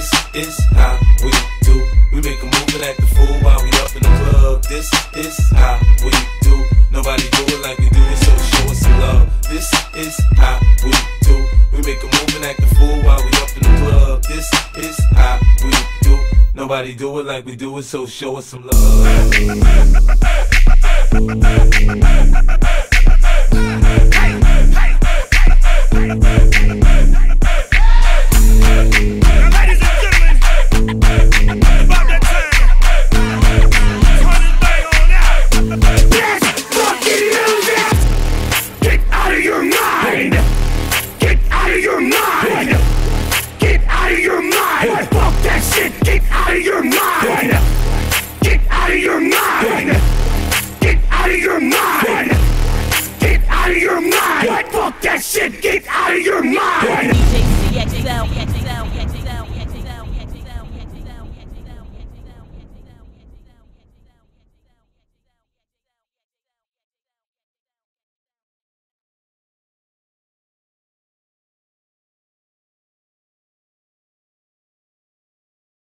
This is how we do. We make a move and act a fool while we up in the club. This is how we do. Nobody do it like we do it, so show us some love. This is how we do. We make a move and act a fool while we up in the club. This is how we do. Nobody do it like we do it, so show us some love. Mind! Get out of your mind! Get out of your mind! Get out of your mind! Fuck that shit! Get out